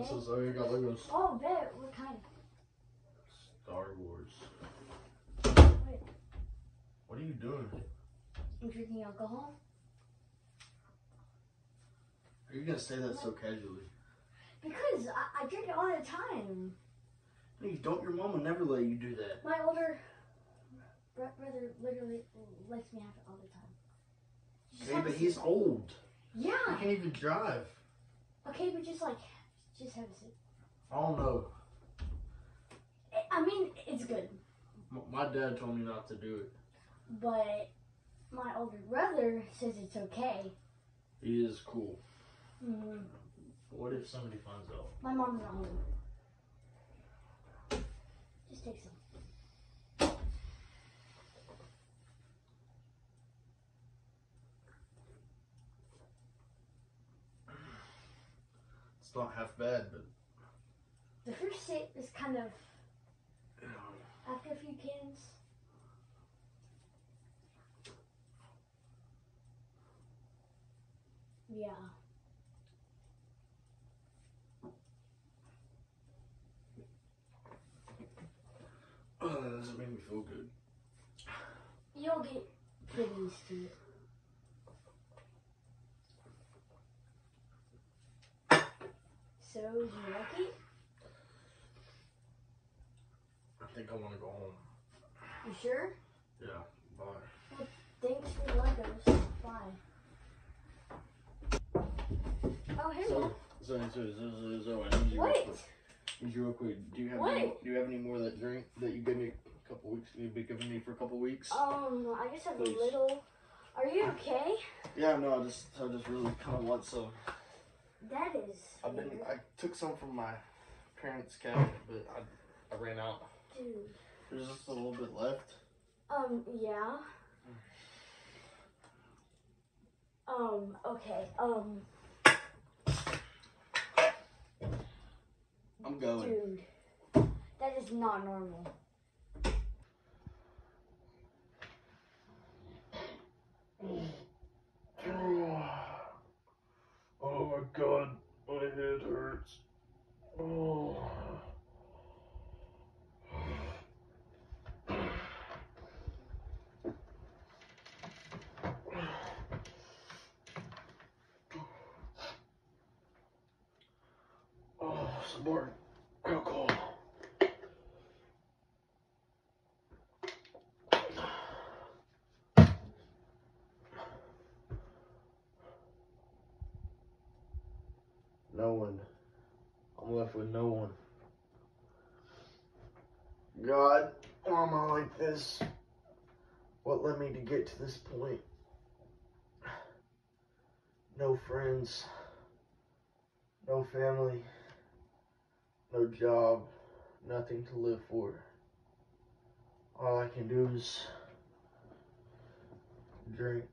This is oh you got Legos. Oh, bet. What kind? Star Wars. Wait. What are you doing? I'm drinking alcohol. Are you gonna say that so casually? Because I, I drink it all the time. No, you don't. Your mom will never let you do that. My older bro- brother literally lets me have it all the time. Just Okay, but he's sip. old. He Yeah. can't even drive. Okay, but just like, just have a sip. I don't know. I- I mean, it's good, My dad told me not to do it. but my older brother says it's okay. He is cool. Mm, What if somebody finds out? my mom's not home. Just take some. It's not half bad, but The first sip is kind of after a few cans. Yeah. oh, that doesn't make me feel good. You'll get pretty used to it. So, you like it? I think I want to go home. You sure? Yeah, bye. Thanks for the Legos. Bye. Oh, hey. So, so, so, so, so, so I need you. real Wait. quick. Need you real quick. Do you have Wait. any, do you have any more of that drink that you gave me a couple weeks? You've been giving me for a couple weeks. Um, I just have Please. a little. Are you okay? Yeah, no, I just I just really kind of want some. That is. I've been. I took some from my parents' cabinet, but I I ran out. Dude. There's just a little bit left. Um, yeah. Um, okay. Um, I'm going. dude. That is not normal. Oh my god, my head hurts. Oh. Oh, Oh. Oh, some more. No one. Left with no one. God, why am I like this? What led me to get to this point? No friends, no family, no job, nothing to live for. All I can do is drink.